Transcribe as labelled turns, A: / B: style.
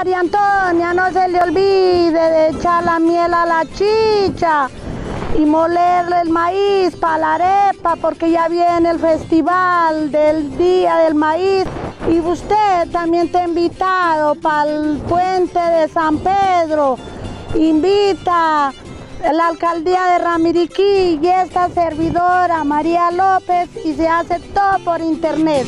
A: María Antonia, no se le olvide de echar la miel a la chicha y molerle el maíz para la arepa porque ya viene el festival del Día del Maíz y usted también está invitado para el puente de San Pedro. Invita la alcaldía de Ramiriquí y esta servidora María López y se hace todo por internet.